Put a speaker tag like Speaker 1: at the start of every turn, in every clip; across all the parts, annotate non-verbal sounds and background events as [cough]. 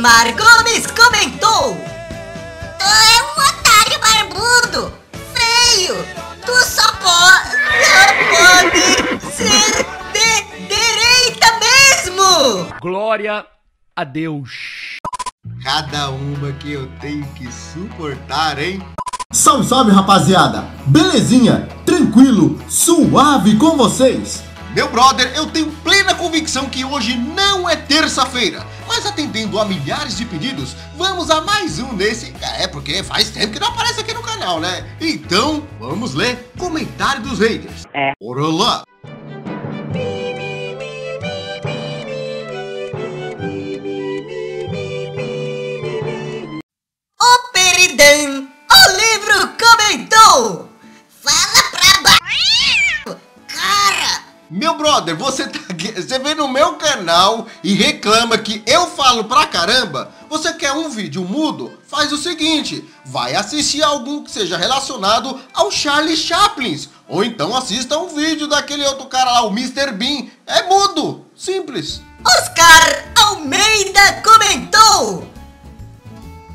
Speaker 1: Osmar Gomes comentou:
Speaker 2: Tu é um otário barbudo, feio, tu só pode.
Speaker 1: pode ser de direita mesmo!
Speaker 3: Glória a Deus.
Speaker 4: Cada uma que eu tenho que suportar, hein?
Speaker 5: Salve, salve rapaziada! Belezinha? Tranquilo? Suave com vocês?
Speaker 4: Meu brother, eu tenho plena convicção que hoje não é terça-feira. Mas atendendo a milhares de pedidos, vamos a mais um nesse. É, porque faz tempo que não aparece aqui no canal, né? Então, vamos ler comentário dos haters. É. Bora lá!
Speaker 1: O Peridan, o livro comentou:
Speaker 4: Meu brother, você tá você vem no meu canal e reclama que eu falo pra caramba. Você quer um vídeo mudo? Faz o seguinte, vai assistir algum que seja relacionado ao Charlie Chaplin. Ou então assista um vídeo daquele outro cara lá, o Mr. Bean. É mudo, simples.
Speaker 1: Oscar Almeida comentou: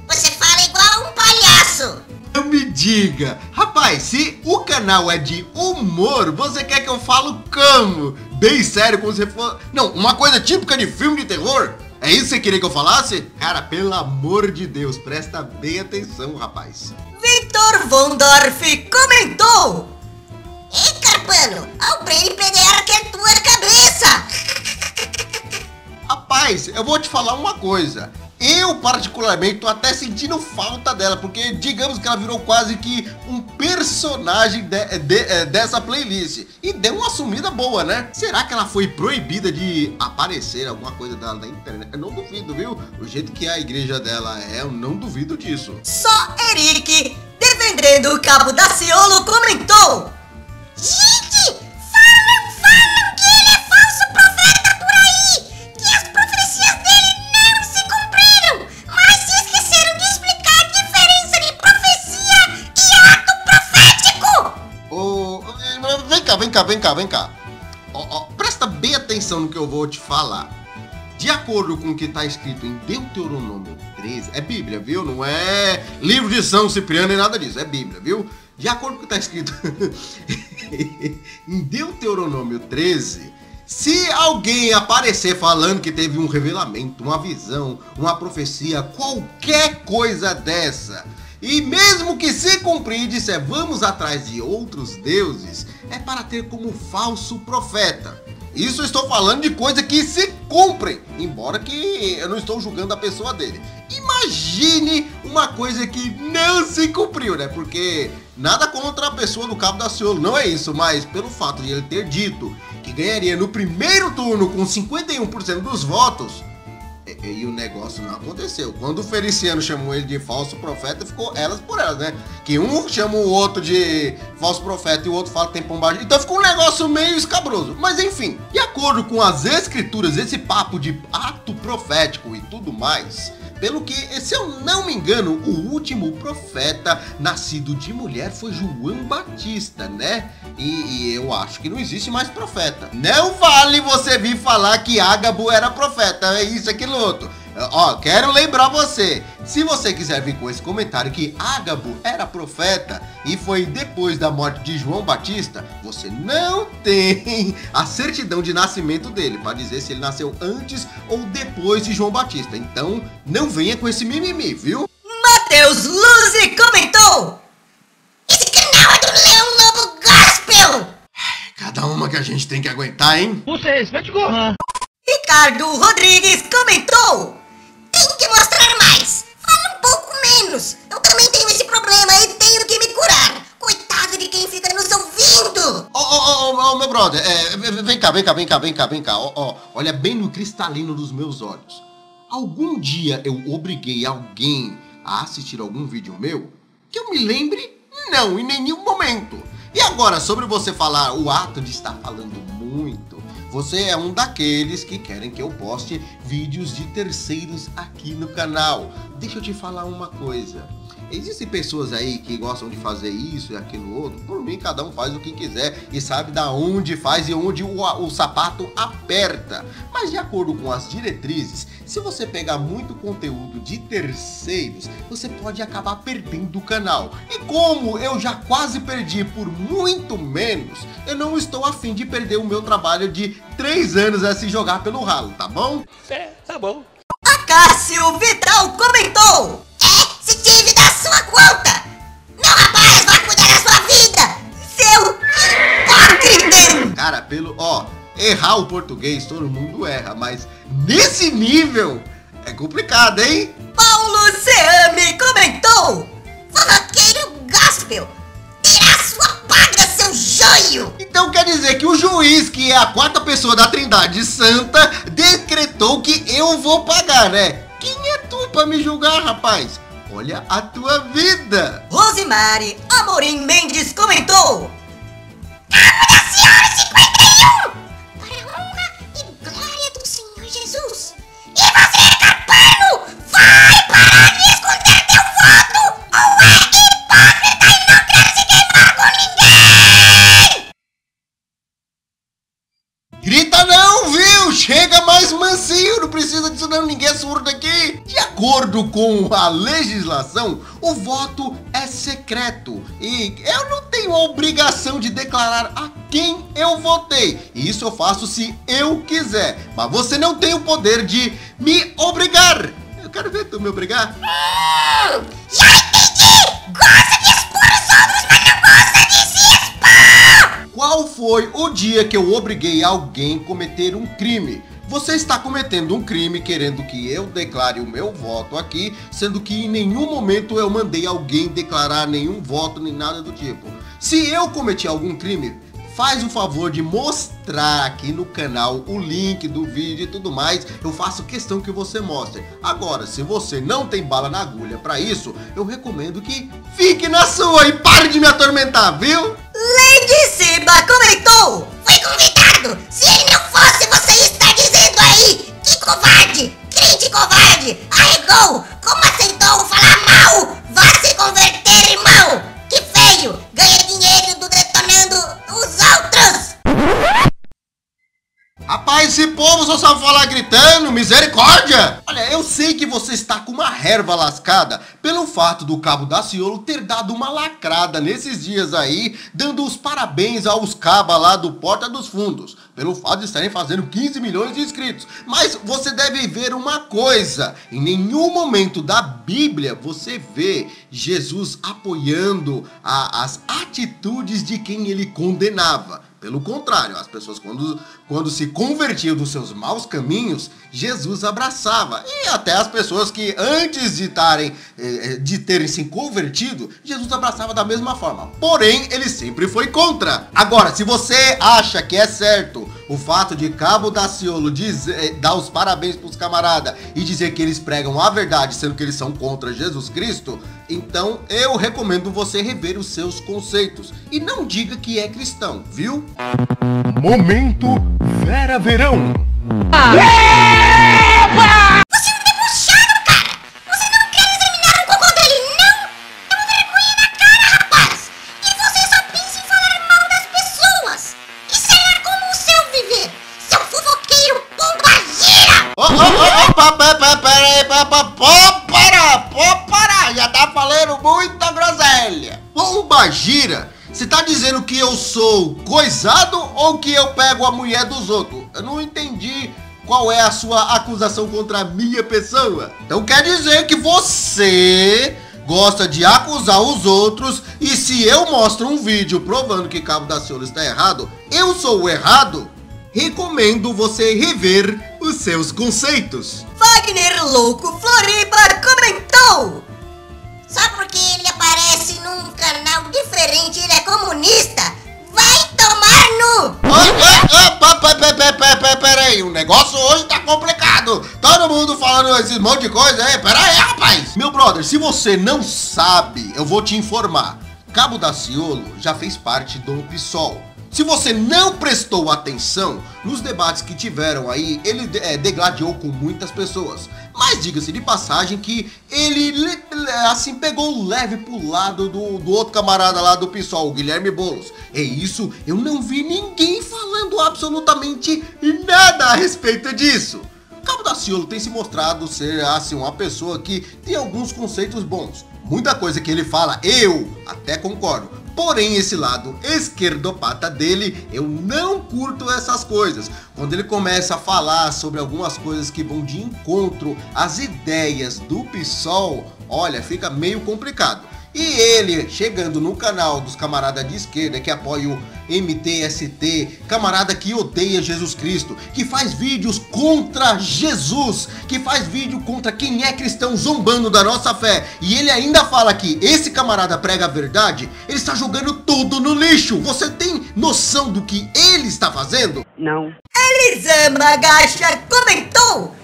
Speaker 2: Você fala igual um palhaço.
Speaker 4: Me diga, rapaz, se o canal é de humor, você quer que eu falo como? Bem sério, como se for. Não, uma coisa típica de filme de terror? É isso que você queria que eu falasse? Cara, pelo amor de Deus, presta bem atenção, rapaz.
Speaker 1: Victor Vondorf comentou:
Speaker 2: Ei, Carpano, Brady PDR que é tua cabeça.
Speaker 4: Rapaz, eu vou te falar uma coisa. Eu, particularmente, tô até sentindo falta dela, porque digamos que ela virou quase que um personagem de- de- eh, dessa playlist. E deu uma sumida boa, né? Será que ela foi proibida de aparecer alguma coisa dela na internet? Eu não duvido, viu? O jeito que a igreja dela é, eu não duvido disso.
Speaker 1: Só Eric, defendendo o cabo da Ciolo, comentou:
Speaker 4: cá, vem cá, vem cá. Ó, ó, presta bem atenção no que eu vou te falar. De acordo com o que está escrito em Deuteronômio 13, é Bíblia, viu? Não é livro de São Cipriano e nada disso, é Bíblia, viu? De acordo com o que está escrito [laughs] em Deuteronômio 13, se alguém aparecer falando que teve um revelamento, uma visão, uma profecia, qualquer coisa dessa, e mesmo que se cumprir e disser vamos atrás de outros deuses, é para ter como falso profeta. Isso estou falando de coisa que se cumprem, embora que eu não estou julgando a pessoa dele. Imagine uma coisa que não se cumpriu, né? Porque nada contra a pessoa do Cabo da Ciolo, não é isso, mas pelo fato de ele ter dito que ganharia no primeiro turno com 51% dos votos, e, o negócio não aconteceu. Quando o Feliciano chamou ele de falso profeta, ficou elas por elas, né? Que um chama o outro de falso profeta e o outro fala que tem pombagem. Então ficou um negócio meio escabroso. Mas enfim, de acordo com as escrituras, esse papo de ato profético e tudo mais, pelo que, se eu não me engano, o último profeta nascido de mulher foi João Batista, né? E, e eu acho que não existe mais profeta. Não vale você vir falar que Ágabo era profeta, é isso, aquilo outro. Ó, quero lembrar você, se você quiser vir com esse comentário que Ágabo era profeta e foi depois da morte de João Batista, você não [laughs] tem a certidão de nascimento dele para dizer se ele nasceu antes ou depois de João Batista. Então, não venha com esse mimimi, viu?
Speaker 1: Matheus Luzi comentou:
Speaker 2: Esse canal é do Leão Lobo Gospel.
Speaker 4: Cada uma que a gente tem que aguentar, hein?
Speaker 3: Vocês, vai te correr.
Speaker 1: Ricardo Rodrigues comentou:
Speaker 4: Ó, ó, ó, ó, meu brother, é, vem- cá, vem cá, vem cá, vem cá, vem cá. Olha bem no cristalino dos meus olhos. Algum dia eu obriguei alguém a assistir algum vídeo meu? Que eu me lembre? Não, em nenhum momento. E agora, sobre você falar o ato de estar falando muito, você é um daqueles que querem que eu poste vídeos de terceiros aqui no canal. Deixa eu te falar uma coisa. Existem pessoas aí que gostam de fazer isso e aquilo outro. Por mim, cada um faz o que quiser e sabe da onde faz e onde o, o sapato aperta. Mas de acordo com as diretrizes, se você pegar muito conteúdo de terceiros, você pode acabar perdendo o canal. E como eu já quase perdi por muito menos, eu não estou afim de perder o meu trabalho de 3 anos a se jogar pelo ralo, tá bom?
Speaker 3: É, tá bom.
Speaker 1: A Cássio Vital comentou.
Speaker 2: Conta. Meu rapaz vai cuidar da sua vida.
Speaker 1: Seu hipócrita!
Speaker 4: Cara, pelo. Ó, errar o português todo mundo erra, mas nesse nível é complicado, hein?
Speaker 1: Paulo Seame comentou.
Speaker 2: Fofoqueiro gospel. Terá sua paga, seu joio.
Speaker 4: Então quer dizer que o juiz, que é a quarta pessoa da Trindade Santa, decretou que eu vou pagar, né? Quem é tu pra me julgar, rapaz? Olha a tua vida!
Speaker 1: Rosemary Amorim Mendes comentou.
Speaker 2: da senhora 51. Para a honra e glória do Senhor Jesus. E você, vai parar de
Speaker 4: acordo com a legislação, o voto é secreto e eu não tenho a obrigação de declarar a quem eu votei. Isso eu faço se eu quiser, mas você não tem o poder de me obrigar. Eu quero ver tu me obrigar.
Speaker 2: Já entendi. Gosta de expor os outros, mas não gosta de se expor.
Speaker 4: Qual foi o dia que eu obriguei alguém a cometer um crime? Você está cometendo um crime querendo que eu declare o meu voto aqui, sendo que em nenhum momento eu mandei alguém declarar nenhum voto nem nada do tipo. Se eu cometi algum crime, faz o favor de mostrar aqui no canal o link do vídeo e tudo mais. Eu faço questão que você mostre. Agora, se você não tem bala na agulha para isso, eu recomendo que fique na sua e pare de me atormentar, viu?
Speaker 1: Lady Simba comentou.
Speaker 2: Foi convidado. Se ele não fosse, covarde. Crente covarde. Arregou. Como aceitou falar
Speaker 4: Rapaz, esse povo só sabe falar gritando, misericórdia! Olha, eu sei que você está com uma erva lascada pelo fato do Cabo Daciolo ter dado uma lacrada nesses dias aí, dando os parabéns aos cabas lá do Porta dos Fundos, pelo fato de estarem fazendo 15 milhões de inscritos. Mas você deve ver uma coisa, em nenhum momento da Bíblia você vê Jesus apoiando a- as atitudes de quem ele condenava. Pelo contrário, as pessoas quando, quando se convertiam dos seus maus caminhos, Jesus abraçava. E até as pessoas que antes de, tarem, eh, de terem se convertido, Jesus abraçava da mesma forma. Porém, ele sempre foi contra. Agora, se você acha que é certo o fato de Cabo Daciolo dizer, eh, dar os parabéns pros camaradas e dizer que eles pregam a verdade, sendo que eles são contra Jesus Cristo, então eu recomendo você rever os seus conceitos. E não diga que é cristão, viu?
Speaker 3: Momento Vera Verão.
Speaker 2: Você Você
Speaker 4: tá dizendo que eu sou coisado ou que eu pego a mulher dos outros? Eu não entendi qual é a sua acusação contra a minha pessoa. Então quer dizer que você gosta de acusar os outros e se eu mostro um vídeo provando que Cabo da Ciolo está errado, eu sou o errado? Recomendo você rever os seus conceitos.
Speaker 1: Wagner Louco
Speaker 4: negócio hoje tá complicado. Todo mundo falando esse monte de coisa aí. Peraí, rapaz. Meu brother, se você não sabe, eu vou te informar. Cabo Daciolo já fez parte do PSOL. Se você não prestou atenção nos debates que tiveram aí, ele é, degladiou com muitas pessoas. Mas diga-se de passagem que ele assim pegou leve pro lado do, do outro camarada lá do PSOL, o Guilherme Boulos. É isso, eu não vi ninguém falando absolutamente nada a respeito disso. Cabo Daciolo tem se mostrado ser assim uma pessoa que tem alguns conceitos bons. Muita coisa que ele fala, eu até concordo. Porém, esse lado esquerdopata dele, eu não curto essas coisas. Quando ele começa a falar sobre algumas coisas que vão de encontro às ideias do PSOL, olha, fica meio complicado. E ele chegando no canal dos camaradas de esquerda que apoiam o MTST, camarada que odeia Jesus Cristo, que faz vídeos contra Jesus, que faz vídeo contra quem é cristão zombando da nossa fé. E ele ainda fala que esse camarada prega a verdade, ele está jogando tudo no lixo. Você tem noção do que ele está fazendo?
Speaker 6: Não.
Speaker 1: Elisama Gacha comentou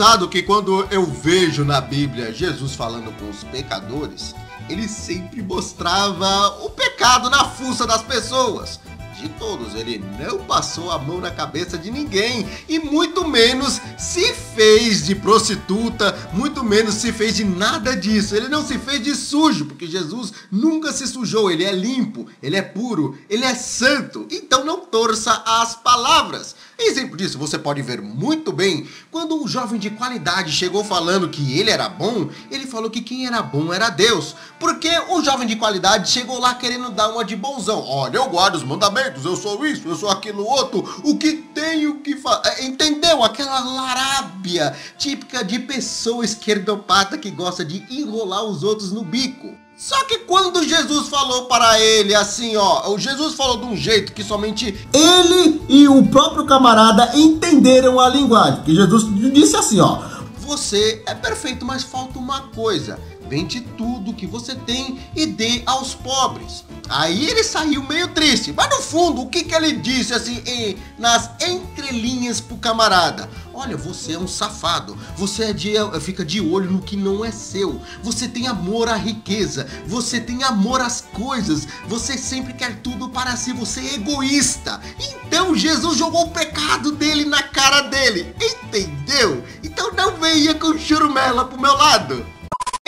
Speaker 4: engraçado que quando eu vejo na Bíblia Jesus falando com os pecadores, ele sempre mostrava o pecado na fuça das pessoas de todos. Ele não passou a mão na cabeça de ninguém e muito menos se fez de prostituta, muito menos se fez de nada disso. Ele não se fez de sujo, porque Jesus nunca se sujou. Ele é limpo, ele é puro, ele é santo. Então não torça as palavras. Exemplo disso você pode ver muito bem quando um jovem de qualidade chegou falando que ele era bom, ele falou que quem era bom era Deus. Porque o jovem de qualidade chegou lá querendo dar uma de bonzão. Olha, eu guardo os mandamentos, eu sou isso, eu sou aquilo outro, o que tenho que fazer. É, entendeu? Aquela larábia típica de pessoa esquerdopata que gosta de enrolar os outros no bico. Só que quando Jesus falou para ele assim, ó, o Jesus falou de um jeito que somente
Speaker 5: ele e o próprio camarada entenderam a linguagem. Que Jesus disse assim, ó:
Speaker 4: Você é perfeito, mas falta uma coisa. Vende tudo que você tem e dê aos pobres. Aí ele saiu meio triste, mas no fundo, o que, que ele disse assim, em, nas entrelinhas pro camarada? Olha, você é um safado, você é de, fica de olho no que não é seu, você tem amor à riqueza, você tem amor às coisas, você sempre quer tudo para si, você é egoísta. Então Jesus jogou o pecado dele na cara dele, entendeu? Então não venha com churumela pro meu lado.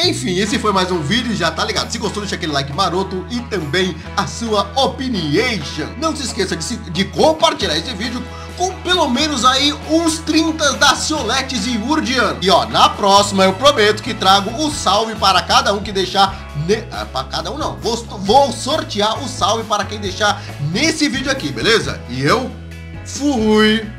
Speaker 4: Enfim, esse foi mais um vídeo, já tá ligado? Se gostou, deixa aquele like maroto e também a sua opinion. Não se esqueça de, se, de compartilhar esse vídeo com pelo menos aí uns 30 da Cioletes e Urdian. E ó, na próxima eu prometo que trago o salve para cada um que deixar... Ne... Ah, para cada um não, vou, vou sortear o salve para quem deixar nesse vídeo aqui, beleza? E eu fui!